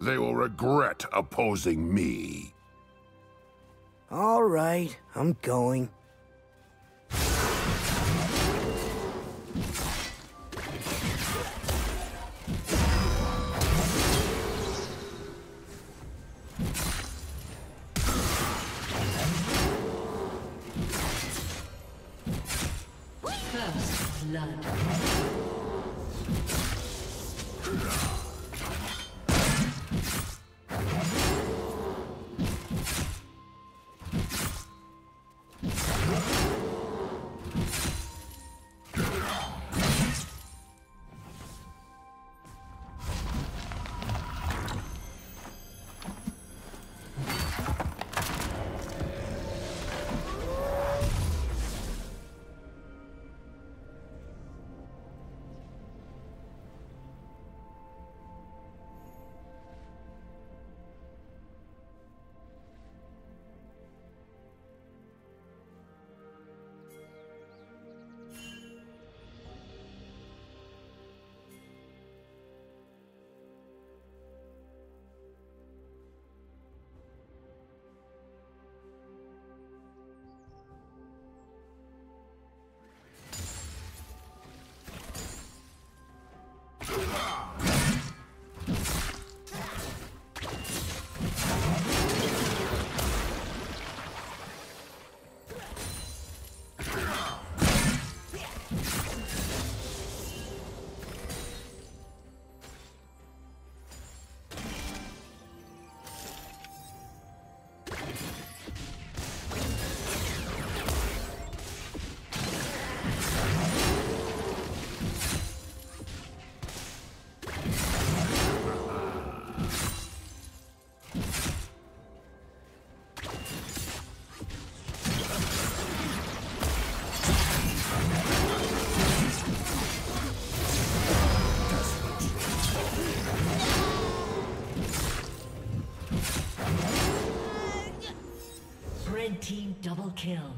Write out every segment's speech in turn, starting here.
They will regret opposing me. All right, I'm going. Team double kill.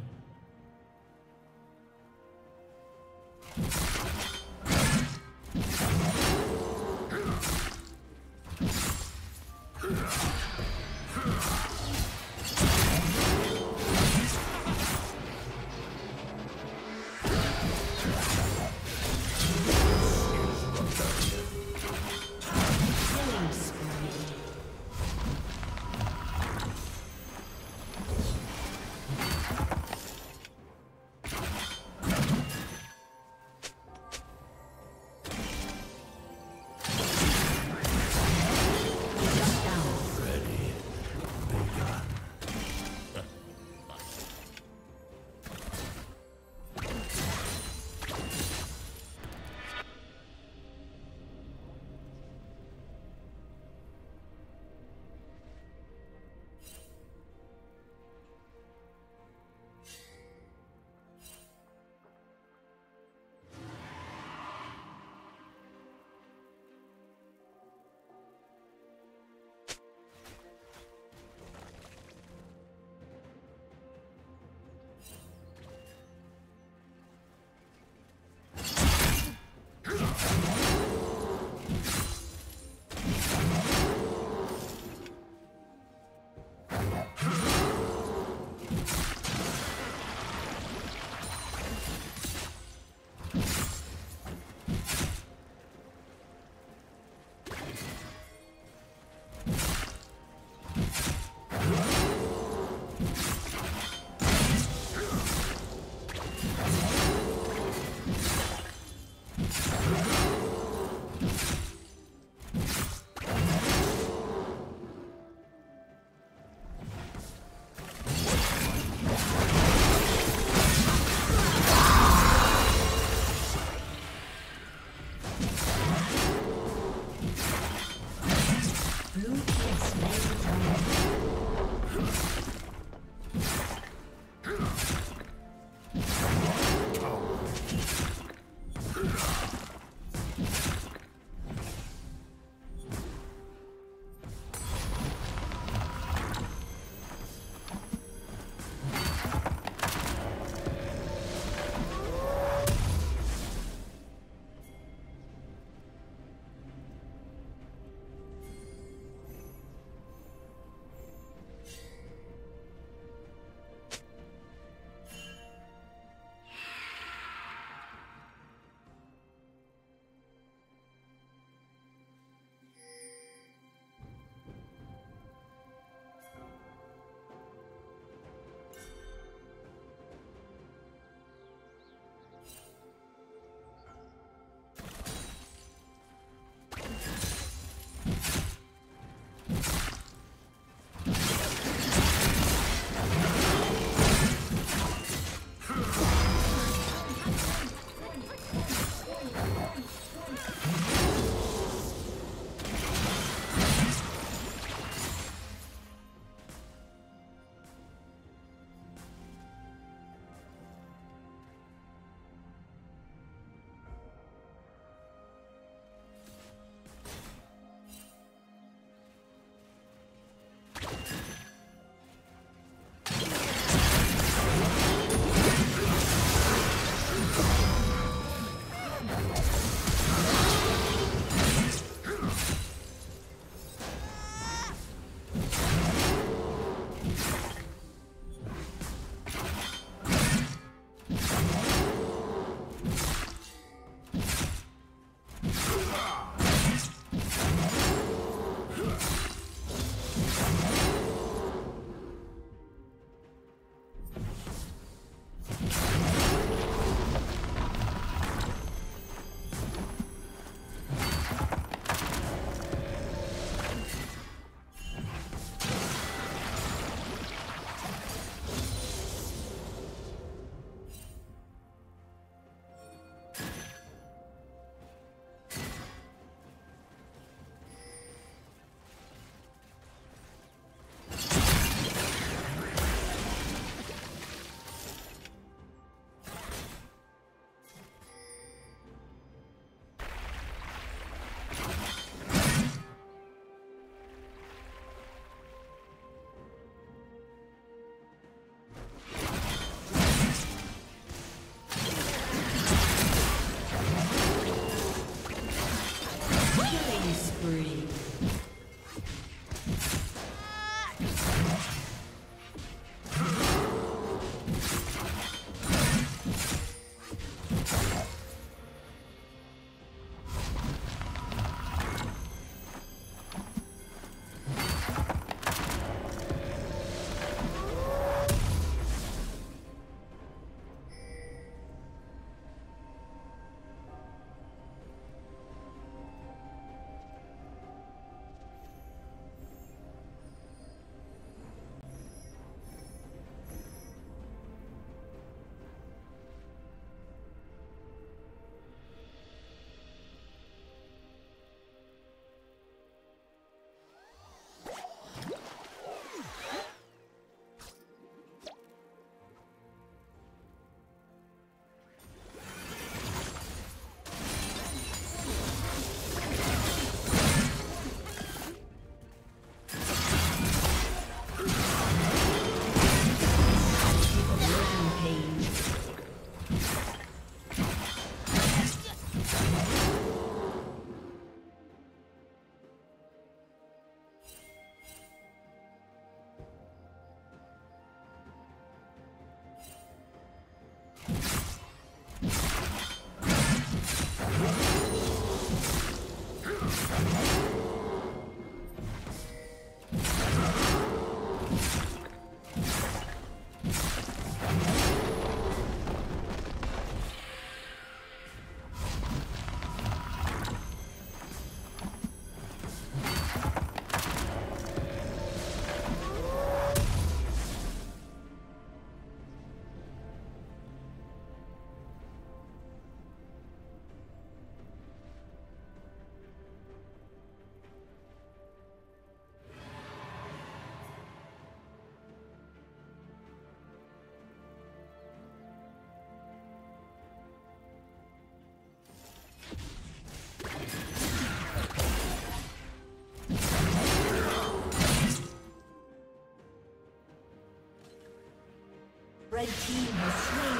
Red team has slain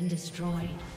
Been destroyed.